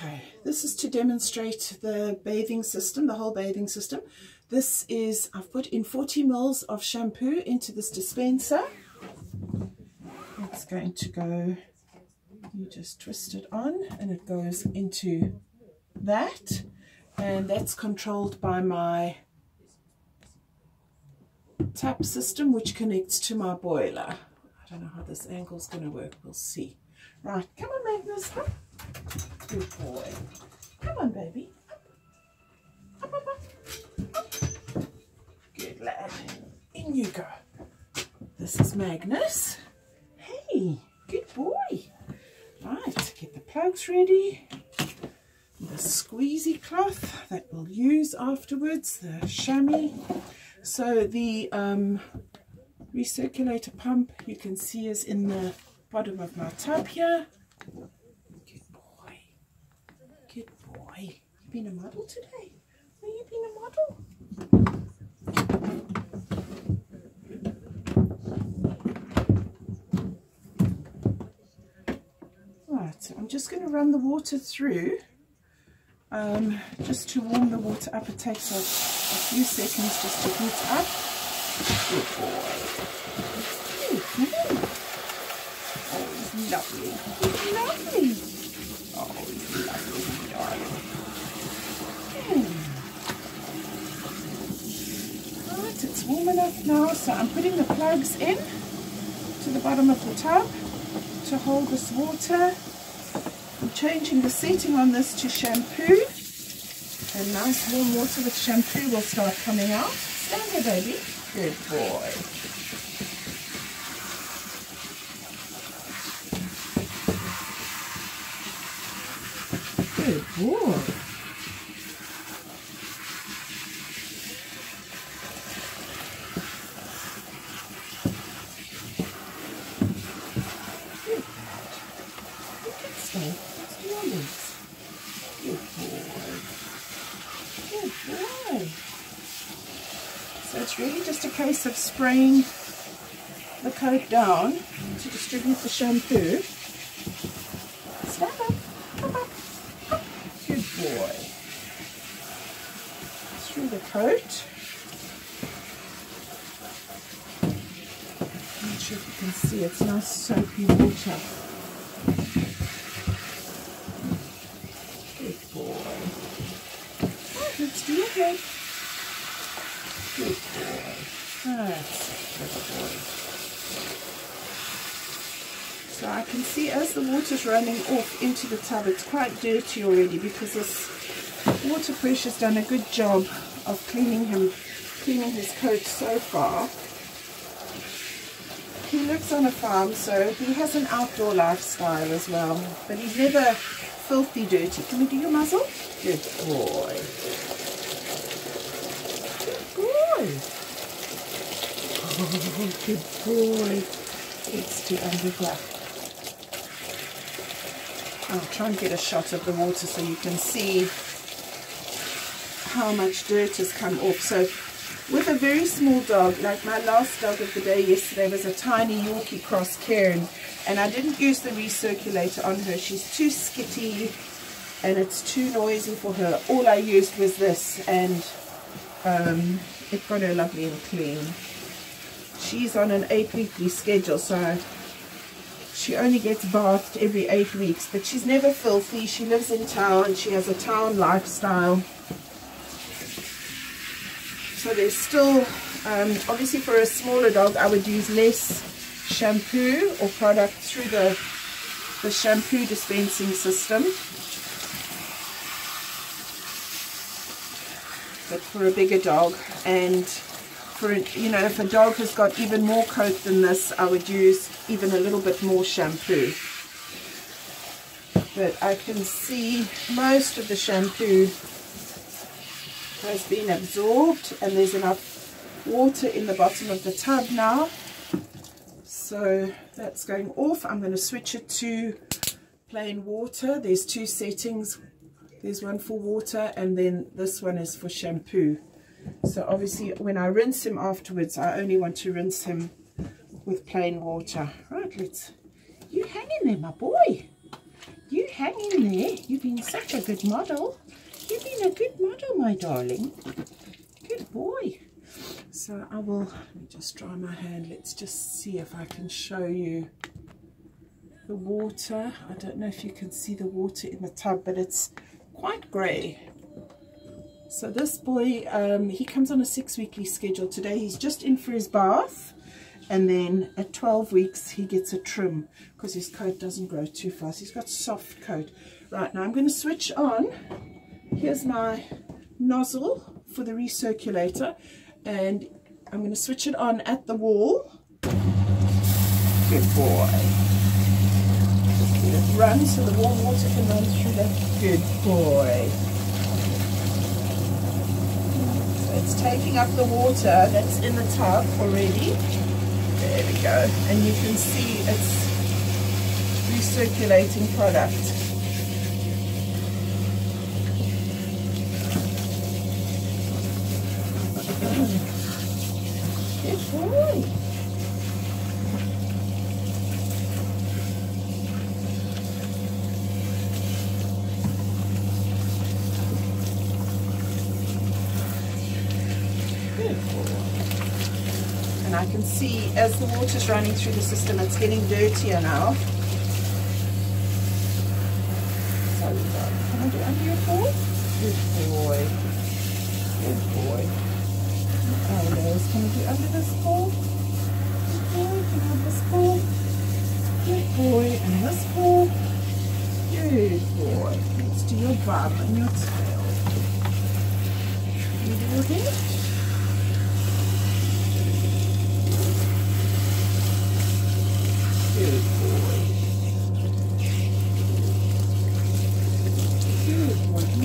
Okay, this is to demonstrate the bathing system, the whole bathing system. This is, I've put in 40 mils of shampoo into this dispenser. It's going to go, you just twist it on and it goes into that. And that's controlled by my tap system which connects to my boiler. I don't know how this angle is going to work. We'll see. Right, come on Magnus. Good boy. Come on baby. Good lad. In you go. This is Magnus. Hey, good boy. Right, get the plugs ready. The squeezy cloth that we'll use afterwards, the chamois. So the um, recirculator pump you can see is in the bottom of my tub here. Good boy. Boy. You been a model today? Are you been a model? Right, I'm just going to run the water through um, just to warm the water up. It takes a, a few seconds just to heat up. Good boy. Oh, he's lovely. He's lovely. Oh, he's lovely, darling. Hmm. Right, it's warm enough now, so I'm putting the plugs in to the bottom of the tub to hold this water. I'm changing the setting on this to shampoo. And nice warm water with shampoo will start coming out. Stand there, baby. Good boy. Good boy. Good. You can stay. Let's do your legs. Good boy. Good boy. So it's really just a case of spraying the coat down to distribute the shampoo. Stand up. Good boy. Through the coat. I'm not sure if you can see, it's nice soapy water. Good boy. Right, let's do your head. Good boy. That's good boy. So I can see as the water's running off into the tub, it's quite dirty already because this water pressure's done a good job of cleaning him, cleaning his coat so far. He lives on a farm, so he has an outdoor lifestyle as well, but he's never filthy dirty. Can we do your muzzle? Good boy. Good boy. Oh, good boy. It's too under I'll try and get a shot of the water so you can see how much dirt has come off. So with a very small dog, like my last dog of the day yesterday was a tiny Yorkie cross cairn, and I didn't use the recirculator on her. She's too skitty and it's too noisy for her. All I used was this and um, it got her lovely and clean. She's on an eight weekly schedule, so she only gets bathed every eight weeks, but she's never filthy. She lives in town. She has a town lifestyle. So there's still, um, obviously for a smaller dog, I would use less shampoo or product through the, the shampoo dispensing system. But for a bigger dog and for, you know, if a dog has got even more coat than this, I would use even a little bit more shampoo. But I can see most of the shampoo has been absorbed and there's enough water in the bottom of the tub now. So that's going off. I'm going to switch it to plain water. There's two settings. There's one for water and then this one is for shampoo. So obviously when I rinse him afterwards, I only want to rinse him with plain water. Right, let's, you hang in there, my boy. You hang in there. You've been such a good model. You've been a good model, my darling. Good boy. So I will, let me just dry my hand. Let's just see if I can show you the water. I don't know if you can see the water in the tub, but it's quite grey. So this boy, um, he comes on a six weekly schedule. Today he's just in for his bath and then at 12 weeks he gets a trim because his coat doesn't grow too fast. He's got soft coat. Right, now I'm going to switch on. Here's my nozzle for the recirculator and I'm going to switch it on at the wall. Good boy. Just let it run so the warm water can run through that. Good boy. So it's taking up the water that's in the tub already. There we go. And you can see it's recirculating product. and I can see as the water's running through the system it's getting dirtier now. Sorry, Can I do under your paw? Good boy. Good boy. Oh, Liz, can I do under this paw? Good boy, can I have this paw? Good boy, and this paw? Good boy. Next to your bum and your tail. You do your head? Good boy. Good boy. Can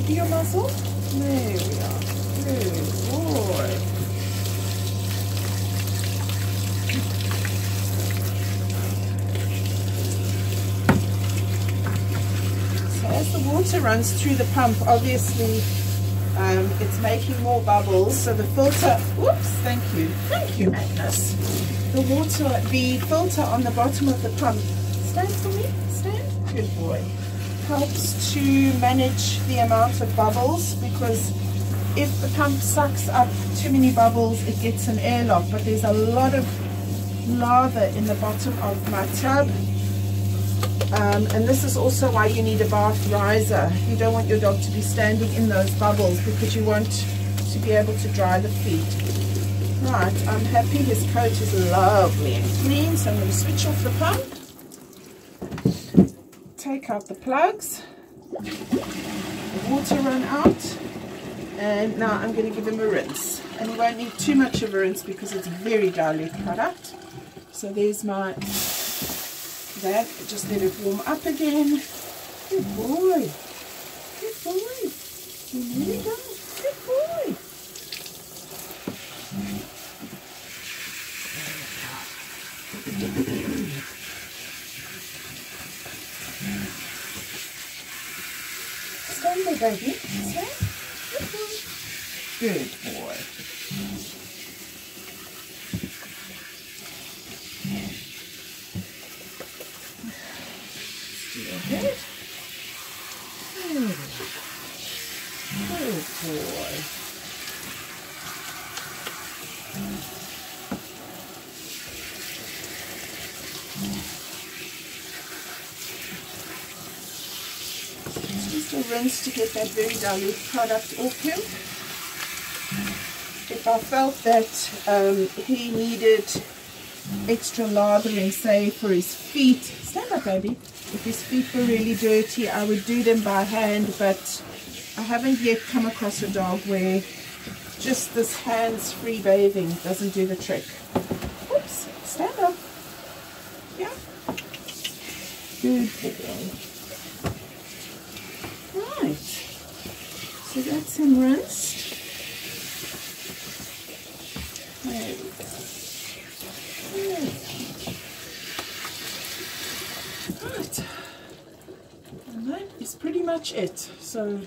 you do your muzzle? There we are. Good boy. So as the water runs through the pump, obviously um, it's making more bubbles. So the filter, whoops, thank you. Thank you, Magnus the water, the filter on the bottom of the pump, stand for me, stand, good boy, helps to manage the amount of bubbles because if the pump sucks up too many bubbles, it gets an airlock, but there's a lot of lava in the bottom of my tub. Um, and this is also why you need a bath riser. You don't want your dog to be standing in those bubbles because you want to be able to dry the feet. Right, I'm happy his coat is lovely and clean, so I'm going to switch off the pump, take out the plugs, the water run out, and now I'm going to give him a rinse. And he won't need too much of a rinse because it's a very dilute product. So there's my, that, just let it warm up again. Good boy, good boy, you really go, good boy. Stand there, baby. Good boy. Still good. Good boy. Rinse to get that very dilute product off him. If I felt that um, he needed extra lathering, say for his feet, stand up baby, if his feet were really dirty I would do them by hand but I haven't yet come across a dog where just this hands-free bathing doesn't do the trick. Oops, stand up. Yeah. Good boy. So that's him. There we go. There we. And that is pretty much it. So